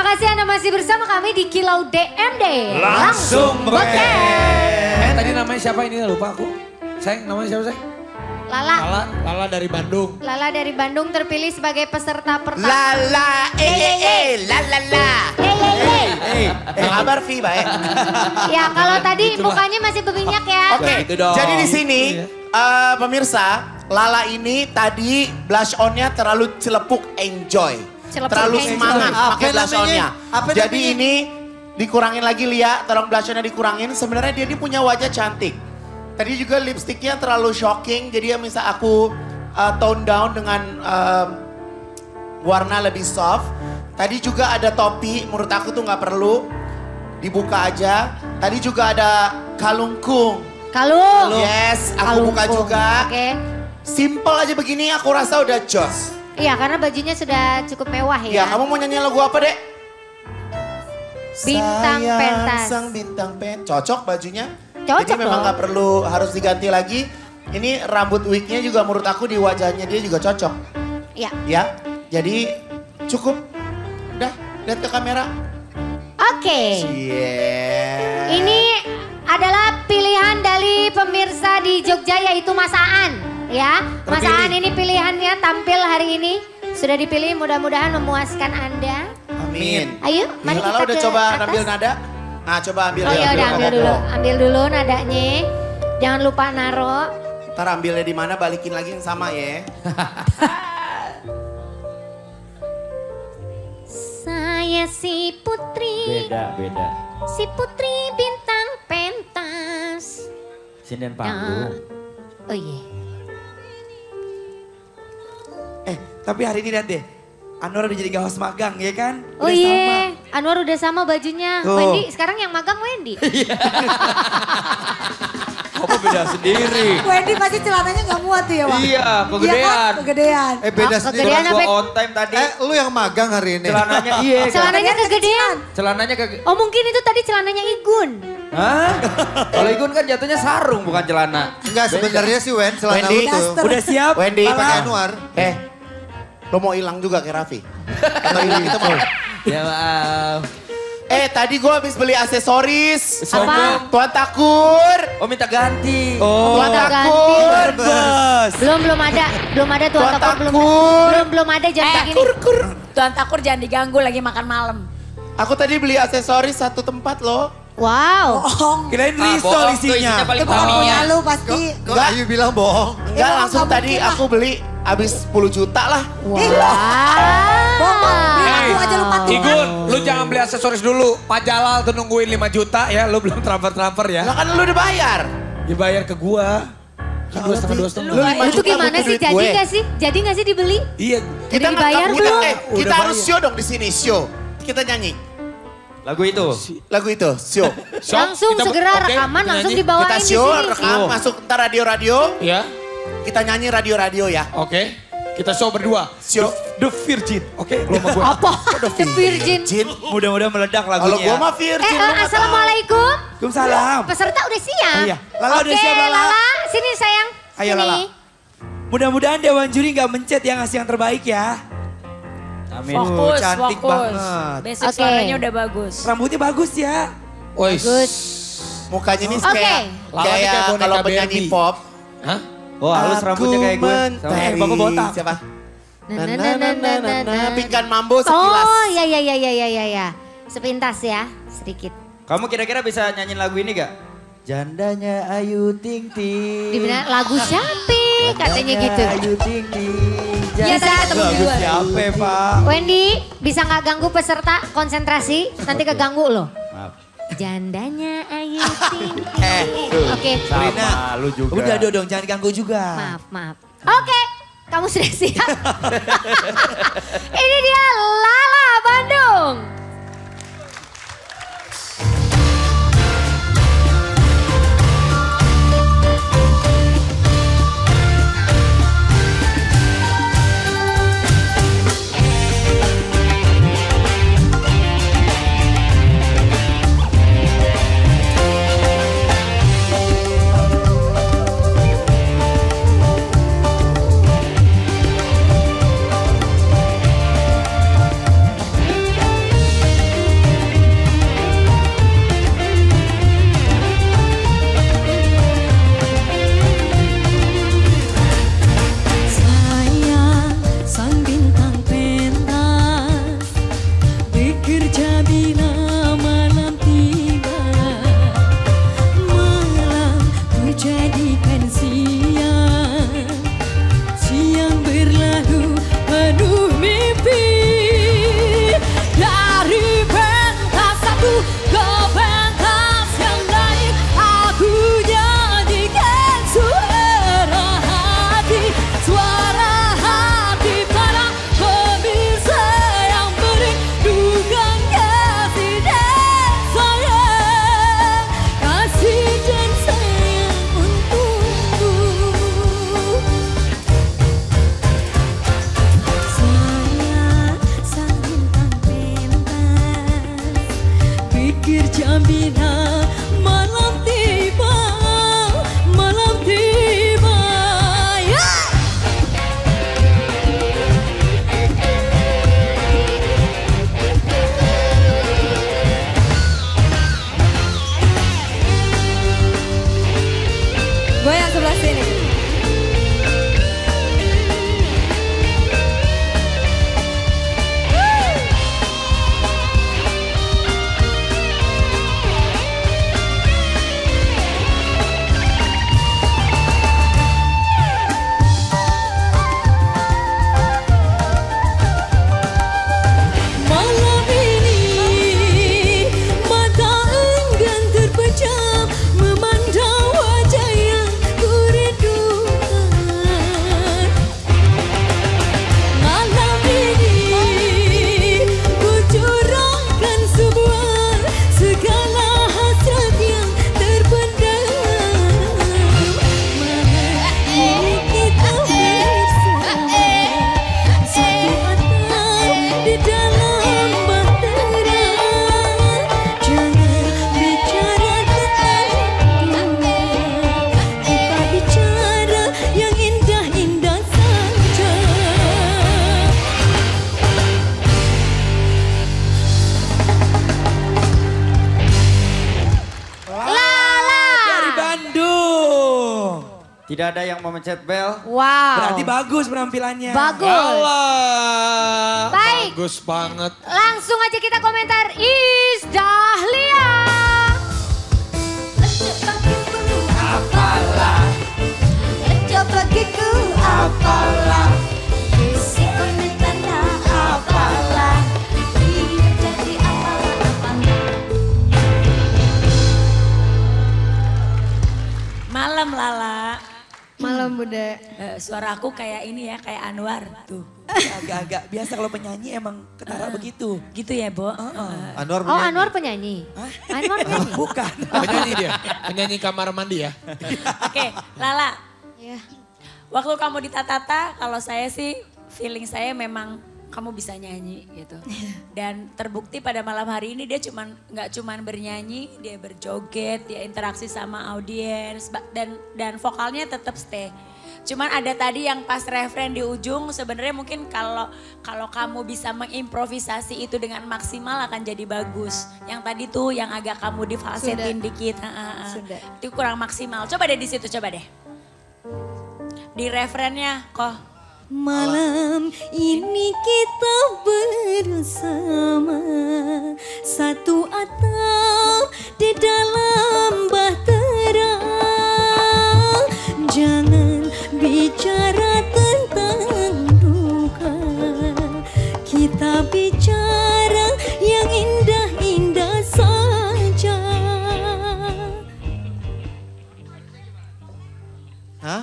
Terima kasih Anda masih bersama kami di Kilau DMD. Langsung beken. Eh tadi namanya siapa ini lupa aku. Sayang namanya siapa sayang? Lala. Lala, Lala dari Bandung. Lala dari Bandung terpilih sebagai peserta pertama. Lala, eh eh eh, la la la. Eh, eh, eh. Eh, kabar Vi, baik? Ya kalau tadi mukanya masih berminyak ya. Oke, gitu dong. jadi di sini eh, pemirsa, Lala ini tadi blush on-nya terlalu celepuk enjoy. Celepuk terlalu enjoy. semangat pakai blush namanya? on-nya. Apa Jadi namanya? ini dikurangin lagi Lia, tolong blush on-nya dikurangin. Sebenarnya dia ini punya wajah cantik. Tadi juga lipstiknya terlalu shocking, jadi ya misal aku eh, tone down dengan em, warna lebih soft. Tadi juga ada topi, menurut aku tuh nggak perlu dibuka aja. Tadi juga ada kalungkung. Kalung. Yes, aku buka Kalungkung. juga. Oke. Simple aja begini aku rasa udah jos. Iya karena bajunya sudah cukup mewah Ya, ya. kamu mau nyanyi lagu apa, Dek? Bintang Sayang pentas. Sang bintang pen. Cocok bajunya? Cocok Jadi memang nggak perlu harus diganti lagi. Ini rambut wignya juga menurut aku di wajahnya dia juga cocok. Iya. Ya, jadi cukup. Udah, lihat ke kamera. Oke. Yeah. Ini adalah pilihan dari pemirsa di Jogja yaitu Mas Aan. Ya, Mas. Aan ini pilihannya tampil hari ini. Sudah dipilih mudah-mudahan memuaskan Anda. Amin. Ayo, mari Lala kita udah ke coba atas. ambil nada? Nah, coba ambil. Oh ya udah ambil nggak dulu, ambil dulu nadanya. Jangan lupa naro. Ntar ambilnya di mana balikin lagi yang sama ya. Saya si putri, Beda, beda. si putri bintang pentas. Sinden Ya. panggung. Oh iya. Eh, tapi hari ini lihat deh. Anwar udah jadi gawas magang ya kan? Oh Udah iya, Anwar udah sama bajunya. Tuh. Wendy, sekarang yang magang Wendy. Apa beda sendiri? Wendy pasti celananya gak muat tuh ya, Wak? Iya, kegedean. Iya kan? Kegedean. Eh beda Ah, sendiri. kegedean apa? on time tadi. Eh lu yang magang hari ini. Celananya iya. kan? Celananya kegedean. Celananya ke Oh mungkin itu tadi celananya Igun. Hah? Kalau Igun kan jatuhnya sarung bukan celana. Enggak sebenarnya sih Wen, celana Wendy. lu tuh. Udah siap? Wendy, pakai Anwar. Eh, lo mau hilang juga kayak Raffi? Atau hilang kita mau? Ya maaf. Eh, tadi gue habis beli aksesoris. Apa? Tuan Takur. Oh minta ganti. Oh, Tuan Takur. Bos. Belum belum ada, belum ada tuan Tuan takur belum Takur. belum belum ada jam Eh, segini. Kur, kur. Tuan Takur jangan diganggu lagi makan malam. Aku tadi beli aksesoris satu tempat loh. Wow. Bohong. Kirain Ah, risol tuh, isinya isinya. paling Itu bukan punya ya. lu pasti. Kok Ayu bilang bohong? Enggak, langsung tadi aku beli habis 10 juta lah. Wow. Bohong. Beli aku aja lu patungan. Igun, lu jangan beli aksesoris dulu. Pak Jalal tuh nungguin 5 juta ya, lu belum transfer-transfer ya. Lah kan lu udah bayar. Dibayar ke gua. Kan dua setengah, dua setengah. Lu lima Itu juta gimana sih? Jadi gue. gak sih? Jadi gak sih dibeli? Iya. Kita dibayar nggak- kita, belum? eh, kita harus bayar. show dong di sini, show. Kita nyanyi. Lagu itu. Lagu itu, show. Langsung kita- segera rekaman kita langsung dibawain Kita di show, sini. rekam, masuk ntar radio-radio. Ya, Kita nyanyi radio-radio ya. oke. Kita show berdua. Show. The Virgin. Oke, lu sama gua. Apa? The Virgin. Jin. Mudah-mudahan meledak Kalau lagunya. gua mah Eh, virgin. eh, lu tahu. assalamualaikum. Waalaikumsalam. Peserta udah siap. Oh iya. Lala udah Oke, siap, Lala. Lala. Sini sayang. Ayo, Sini. Lala. Mudah-mudahan Dewan Juri gak mencet yang ngasih yang terbaik ya. Amin. Fokus, Fokus, cantik fokus. banget. Besok Oke. suaranya udah bagus. Rambutnya bagus ya. Bagus. Mukanya Oke. kayak, kayak kayak kalau penyanyi pop. Hah? Oh halus rambutnya kayak gue. Sama. Eh, Bapak botak. Siapa? Na, na, na, na, na, na, na. Pingkan Mambo sekilas. Oh, ya ya ya ya ya ya ya. Sepintas ya, sedikit. Kamu kira-kira bisa nyanyiin lagu ini gak? Jandanya Ayu Ting Ting. Dibilang lagu siapa katanya gitu. Ayu Ting Ting. Ya, saya ketemu Lagu duluan. siapa Pak? Wendy, bisa nggak ganggu peserta konsentrasi? Nanti keganggu loh. Jandanya Ayu Ting Ting. Eh, Oke, Rina, lu juga. Udah dong, dong, jangan ganggu juga. maaf maaf. Oke, kamu sudah siap? Ini Tidak ada yang mau mencet bel. Wow. Berarti bagus penampilannya. Bagus. Alah. Baik. Bagus banget. Langsung aja kita komentar Is Dahlia. Bunda Eh, suara aku kayak ini ya, kayak Anwar tuh. Agak-agak biasa kalau penyanyi emang ketara begitu. Gitu ya, Bo? Anwar Oh Anwar penyanyi. Anwar penyanyi. Bukan. Penyanyi dia. Penyanyi kamar mandi ya. Oke, Lala. Iya. Waktu kamu di Tatata, kalau saya sih feeling saya memang kamu bisa nyanyi gitu. Dan terbukti pada malam hari ini dia cuman nggak cuman bernyanyi, dia berjoget, dia interaksi sama audiens dan dan vokalnya tetap stay. Cuman ada tadi yang pas referen di ujung sebenarnya mungkin kalau kalau kamu bisa mengimprovisasi itu dengan maksimal akan jadi bagus. Yang tadi tuh yang agak kamu difalsetin dikit, ha, ha. Sudah. itu kurang maksimal. Coba deh di situ, coba deh. Di referennya kok. Malam ini kita bersama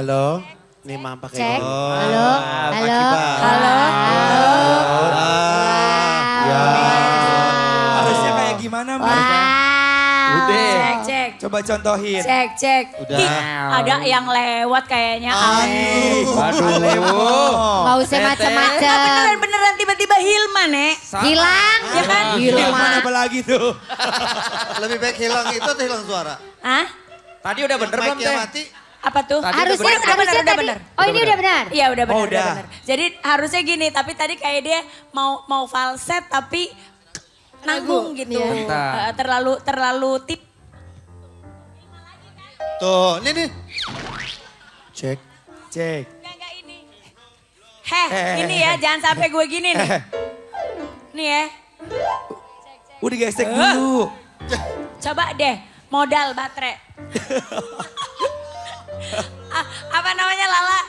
Halo, nih mam pakai Cek. ini. Halo. Halo. Halo. Ya. Harusnya kayak gimana, Mbak? Udah. Cek, cek. Coba contohin. Cek, cek. Udah. Ih, ada yang lewat kayaknya. Waduh, Lewo. Gak usah macam-macam. Beneran-beneran tiba-tiba Hilman, Nek. Hilang. Ya kan? Hilman apa lagi tuh? Lebih baik hilang itu atau hilang suara? Hah? Tadi udah bener belum teh? mati. Apa tuh? Tadi Harusnya, udah benar, harusnya udah tadi. benar. Oh ini udah benar. Iya udah benar, Oh, udah udah. benar. Jadi harusnya gini, tapi tadi kayak dia mau mau falset tapi nanggung gitu. Eh, terlalu terlalu tip. Tuh, ini nih. Cek. Cek. Enggak, enggak ini. Heh, Eh. ini ya jangan sampai gue gini nih. Nih ya. Udah gesek dulu. Coba deh, modal baterai. Apa namanya Lala?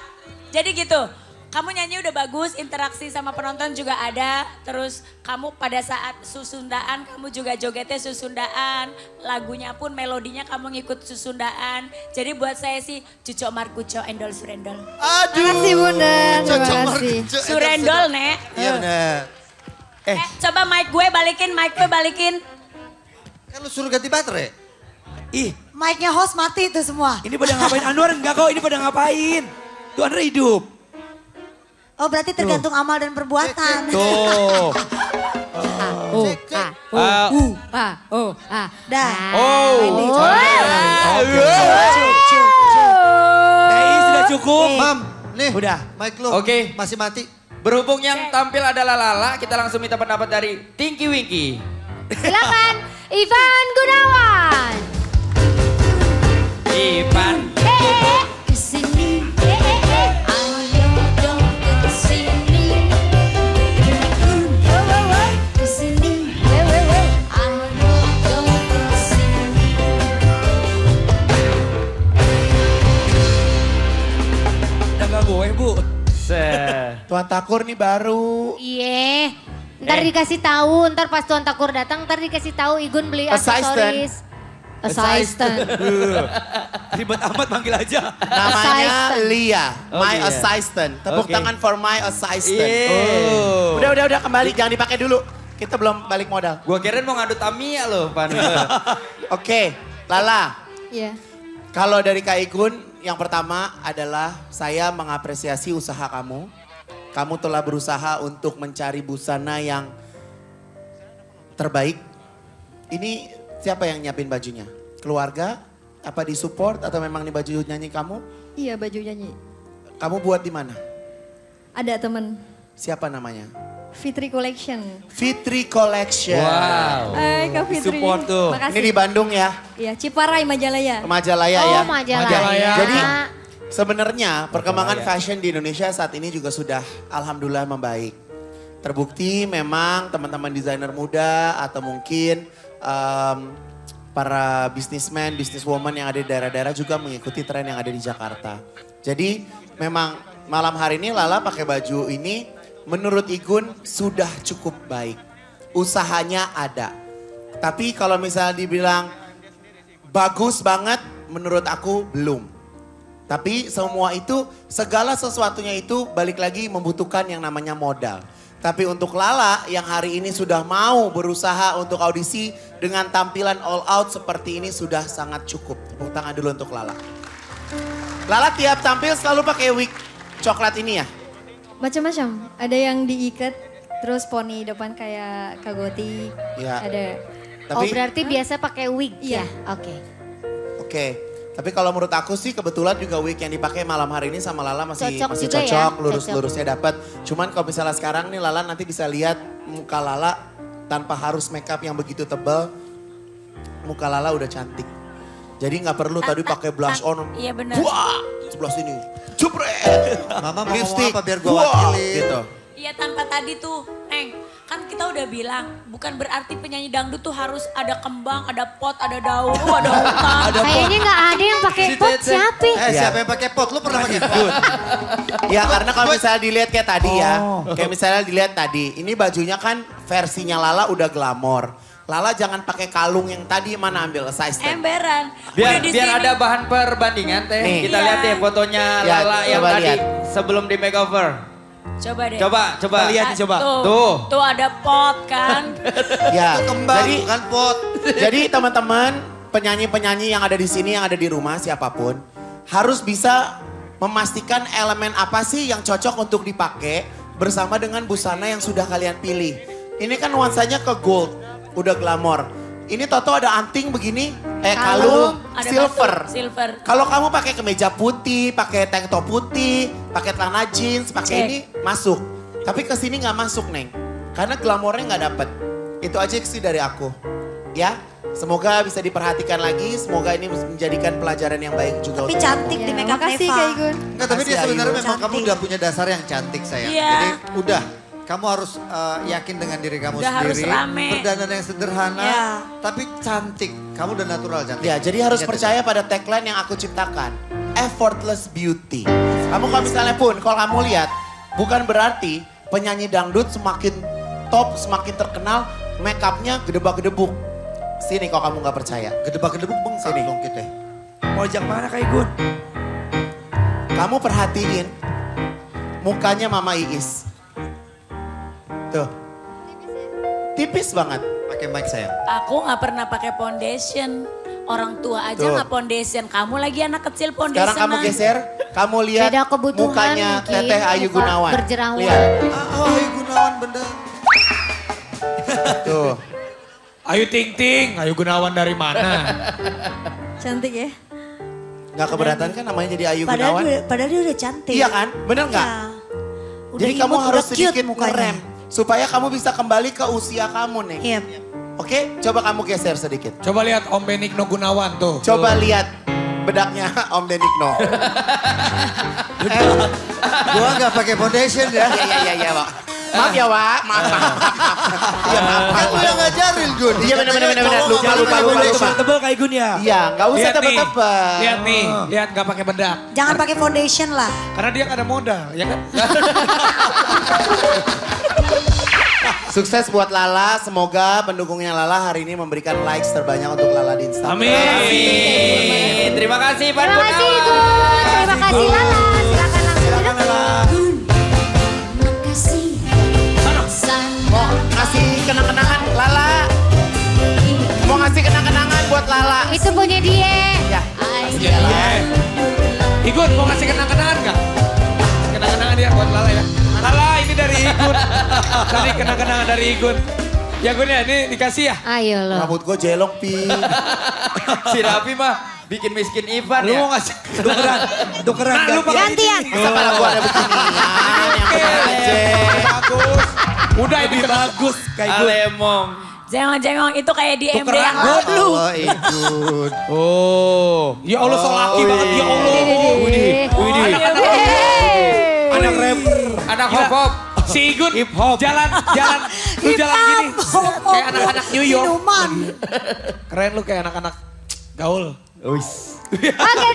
Jadi gitu, kamu nyanyi udah bagus, interaksi sama penonton juga ada. Terus kamu pada saat susundaan, kamu juga jogetnya susundaan. Lagunya pun melodinya kamu ngikut susundaan. Jadi buat saya sih Cucok Markuco Endol Surendol. Aduh. Makasih Bunda, terima Cocok kasih. Surendol, Nek. Iya benar. Eh, coba mic gue balikin, mic gue balikin. Kan lu suruh ganti baterai. Ih, Mic-nya host mati itu semua. ini pada ngapain? Anwar enggak kok, ini pada ngapain? Tuh Anwar hidup. Oh berarti tergantung amal dan perbuatan. Tuh. Oh, Cek, cek. ah, Ah, uh, ah, oh, ah. Dah. oh. Eh, sudah cukup. Mam, nih. Udah. Mic lu. Oke. Masih mati. Berhubung yang tampil adalah Lala, kita langsung minta pendapat dari Tinky Winky. Silakan Ivan Gunawan. Tuan Takur nih baru. Iya. Ntar dikasih tahu, ntar pas Tuan Takur datang, ntar dikasih tahu Igun beli Assistant. aksesoris. Assistant. Ribet amat panggil aja. Namanya. Lia, Oh, my Lia. assistant. Tepuk Oke. tangan for my assistant. Iya. Udah, udah, udah kembali. Jangan dipakai dulu. Kita belum balik modal. Gua kirain mau ngadu Tamiya loh, Pan. Oke, Lala. Iya. Kalau dari Kak Igun, yang pertama adalah saya mengapresiasi usaha kamu. Kamu telah berusaha untuk mencari busana yang terbaik. Ini siapa yang nyiapin bajunya? Keluarga? Apa disupport atau memang ini baju nyanyi kamu? Iya baju nyanyi. Kamu buat di mana? Ada temen. Siapa namanya? Fitri Collection. Fitri Collection. wow. Hai Kak Fitri. Support tuh. Makasih. Ini di Bandung ya, Iya, Ciparai Majalaya. Majalaya Oh, ya. Majalaya. Jadi sebenarnya perkembangan fashion di Indonesia saat ini juga sudah alhamdulillah membaik. Terbukti memang teman-teman desainer muda atau mungkin em, para businessman, businesswoman yang ada di daerah-daerah juga mengikuti tren yang ada di Jakarta. Jadi memang malam hari ini Lala pakai baju ini menurut Igun sudah cukup baik. Usahanya ada. Tapi kalau misalnya dibilang bagus banget menurut aku belum. Tapi semua itu segala sesuatunya itu balik lagi membutuhkan yang namanya modal. Tapi untuk Lala yang hari ini sudah mau berusaha untuk audisi dengan tampilan all out seperti ini sudah sangat cukup. Tepuk tangan dulu untuk Lala. Lala tiap tampil selalu pakai wig coklat ini ya? Macam-macam. Ada yang diikat, terus poni depan kayak kagoti. Iya. Ada. Oh Tapi berarti biasa pakai wig Iya. ya? Oke. Oke. Tapi kalau menurut aku sih kebetulan juga wig yang dipakai malam hari ini sama Lala masih Cocok masih ya, cocok, cocok. lurus-lurusnya dapat. Cuman kalau misalnya sekarang nih Lala nanti bisa lihat muka Lala tanpa harus makeup yang begitu tebal. Muka Lala udah cantik. Jadi nggak perlu tadi pakai blush on. Iya benar. Wah, sebelah sini. Jepret. Mama mau Lipstick. apa biar gua wakilin. Gitu. Iya tanpa tadi tuh, Neng. Kan kita udah bilang, bukan berarti penyanyi dangdut tuh harus ada kembang, ada pot, ada daun, oh, ada hutan. Kayaknya nggak ada yang pakai Si pot siapa? Eh Iya. siapa yang pakai pot? Lu pernah pakai pot? Ya karena kalau misalnya dilihat kayak tadi ya, Oh. kayak misalnya dilihat tadi, ini bajunya kan versinya Lala udah glamor. Lala jangan pakai kalung yang tadi mana ambil size stand. Emberan. Biar biar sini. ada bahan perbandingan teh. Nih. Kita Iya. lihat deh fotonya Ya, Lala yang coba tadi lihat. sebelum di makeover. Coba deh. Coba, coba. Kita lihat nih, coba. Tuh, Tuh. tuh ada pot kan. Ya, Itu kembang jadi bukan pot. jadi teman-teman penyanyi-penyanyi yang ada di sini yang ada di rumah siapa pun harus bisa memastikan elemen apa sih yang cocok untuk dipakai bersama dengan busana yang sudah kalian pilih. Ini kan nuansanya ke gold, udah glamor. Ini Toto ada anting begini, eh kalung, Ada silver. batu, silver. Kalau kamu pakai kemeja putih, pakai tank top putih, pakai celana jeans, pakai ini masuk. Tapi ke sini nggak masuk, Neng. Karena glamornya nggak dapet. Itu aja sih dari aku. Ya, semoga bisa diperhatikan lagi. Semoga ini menjadikan pelajaran yang baik juga Tapi cantik Ya, di makeup makasih Neva. Kak Igun. Enggak, tapi dia sebenarnya memang kamu udah punya dasar yang cantik sayang. Iya. Jadi udah kamu harus eh, yakin dengan diri kamu Udah harus sendiri. rame. Berdandan yang sederhana, Ya. tapi cantik. Kamu udah natural cantik. Ya, jadi harus Ingat percaya pada tagline yang aku ciptakan. Effortless beauty. Kamu kalau misalnya pun, kalau kamu lihat, bukan berarti penyanyi dangdut semakin top, semakin terkenal, make upnya gedebak-gedebuk. Sini kalau kamu nggak percaya. itu. Gedebak-gedebuk bengkak Sini. dong kita. Mau jak mana Kak Igun? Kamu perhatiin mukanya Mama Iis. Tuh. Tipis banget. Pakai mic sayang. Aku nggak pernah pakai foundation. Orang tua aja nggak foundation. Kamu lagi anak kecil foundation. Sekarang kamu geser, kamu lihat Beda kebutuhan mukanya mungkin, Teteh Ayu muka Gunawan. berjerawat. Lihat. Ah, oh, Gunawan bener. Tuh. Ayu Ting Ting, Ayu Gunawan dari mana? Cantik ya. Nggak keberatan kan namanya jadi Ayu Padahal Gunawan? dia, padahal dia udah cantik. Iya kan? Bener nggak? Iya. Udah Jadi kamu harus sedikit mukanya. ngerem. Supaya kamu bisa kembali ke usia kamu nih. Iya. Oke, coba kamu geser sedikit. Coba lihat Om Benigno Gunawan tuh. Coba lihat bedaknya Om Denikno. Gua nggak pakai foundation ya. Iya, iya, iya, iya, Pak. Maaf ya, Wak. Maaf, maaf, maaf. maaf. Iya, maaf, maaf. Kamu yang ngajarin Gun. Iya, bener, bener, bener. Cowok Lupa, nggak lupa, lupa, lupa. Tebel Kak Igun ya? Iya, nggak usah tebel-tebel. lihat nih, lihat nggak pakai bedak. Jangan pakai foundation lah. Karena dia nggak ada modal, ya kan? Sukses buat Lala, semoga pendukungnya Lala hari ini memberikan likes terbanyak untuk Lala di Instagram. Amin. Terima kasih Pak Terima kasih Gun. Terima kasih Lala. Silakan langsung duduk. Mau ngasih kenang-kenangan Lala. Mau ngasih kenang-kenangan buat Lala. Itu punya dia. Ya. Iya. Igun mau ngasih kenang-kenangan nggak? Kenang-kenangan dia buat Lala ya. Lala dari Igun. Tadi kenang-kenangan dari Igun. Ya Gun ya, ini dikasih ya. Ayo lo. Rambut gue jelong, Pi. Si Raffi mah bikin miskin Ivan Lu ya. mau ngasih Tukeran, tukeran. Nah, lu Gantian. Masa gue ada beginian yang bagus. Udah Lebih bagus Kak Igun. Alemong. Jengong-jengong itu kayak di MD yang lalu. Allah Igun. Oh. Ya Allah so laki banget ya Allah. Widih. Anak-anak Anak rapper. anak hip hop. Si Igun Hip hop. jalan jalan lu jalan gini kayak anak-anak New York. Minuman. Keren lu kayak anak-anak gaul. Oke,